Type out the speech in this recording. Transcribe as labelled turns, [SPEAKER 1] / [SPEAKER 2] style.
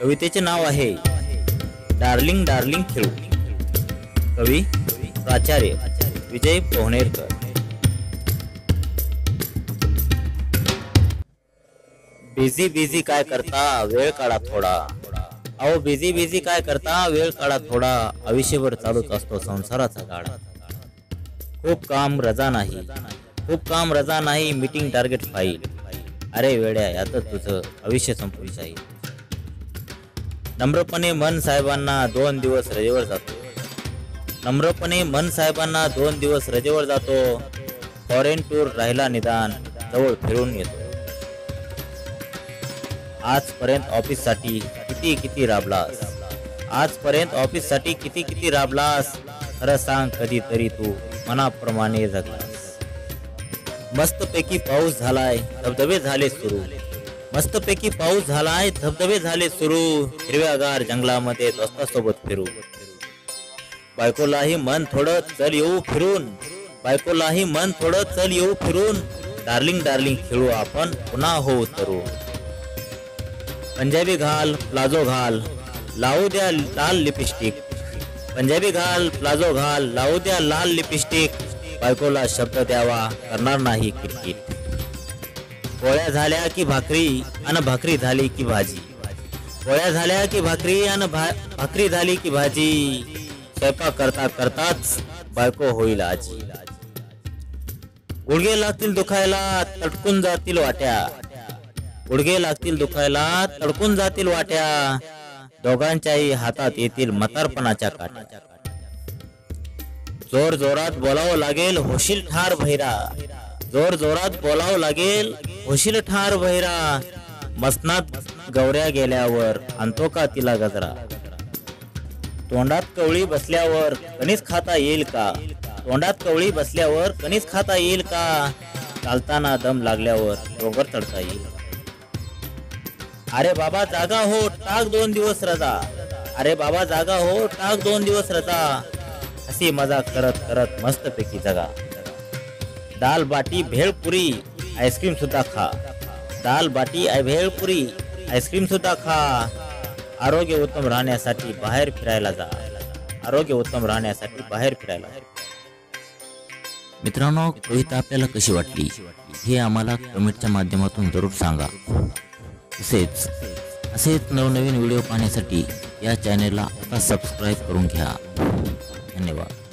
[SPEAKER 1] कवितेचे नाव आहे darling darling खेळू. कवी प्राचार्य विजय पोहणेरकर. बिझी बिझी काय करता? वेळ काढा थोडा. अहो बिझी बिझी काय करता? वेळ काढा थोडा. आयुष्यभर चालूच असतो संसाराचा गाडा. खूप काम रजा नाही. खूप काम रजा नाही. Meeting target file. अरे वेड्या यातच तुझं आयुष्य संपून जाईल. नम्रपणे मन साहेबांना दोन दिवस रजेवर जातो. नम्रपणे मन साहेबांना दोन दिवस रजेवर जातो. फॉरेन टूर राहिला निदान जवळ फिरून येतो. आजपर्यंत ऑफिससाठी किती किती राबलास? आजपर्यंत ऑफिससाठी किती किती राबलास? खरं सांग कधीतरी तू मनाप्रमाणे जगला. मस्तपैकी पाऊस झालाय धबधबे झाले सुरू. मस्तपैकी पाऊस झालाय धबधबे झाले सुरू. हिरव्यागार जंगलामध्ये दोस्तासोबत फिरू. बायकोलाही मन थोडं चल येऊ फिरून. बायकोलाही मन थोडं चल येऊ फिरून. डार्लिंग डार्लिंग खेळू आपण पुन्हा होऊ तरू. पंजाबी घाल प्लाझो घाल लावू द्या लाल लिपस्टिक पंजाबी घाल प्लाझो घाल लावू द्या लाल लिपस्टिक बायकोला शब्द द्यावा करणार नाही किटकिट पोळ्या झाल्या की भाकरी आणि भाकरी झाली की भाजी. पोळ्या झाल्या की भाकरी आणि भा- भाकरी झाली की भाजी. स्वयंपाक करता करताच बायको होईल आजी. गुडघे लागतील दुखायला तडकून जातील वाट्या. गुडघे लागतील दुखायला तडकून जातील वाट्या. दोघांच्याही हातात येतील मतारपणाच्या काट्या. जोर जोरात बोलावं लागेल होशील ठार भैरा जोर जोरात बोलावं लागेल होशील ठार भैरा मसनात गौऱ्या गेल्यावर आणतो का तिला गजरा? तोंडात कवळी बसल्यावर कणीस खाता येईल का? तोंडात कवळी बसल्यावर कणीस खाता येईल का? चालताना दम लागल्यावर डोंगर चढता येईल. अरे बाबा जागा हो टाक दोन दिवस रजा. अरे बाबा जागा हो टाक दोन दिवस रजा. अशी मजा करत करत मस्तपैकी जगा. दाल बाटी भेळपुरी आईस्क्रीम सुद्धा खा. दाल बाटी भेळपुरी आईस्क्रीम सुद्धा खा. आरोग्य उत्तम राहण्यासाठी बाहेर फिरायला जा. आरोग्य उत्तम राहण्यासाठी बाहेर फिरायला
[SPEAKER 2] मित्रांनो कविता आपल्याला कशी वाटली? हे आम्हाला कमेंटच्या माध्यमातून जरूर सांगा. तसेच असेच नवनवीन व्हिडिओ पाहण्यासाठी या चॅनेलला आता सबस्क्राईब करून घ्या. धन्यवाद.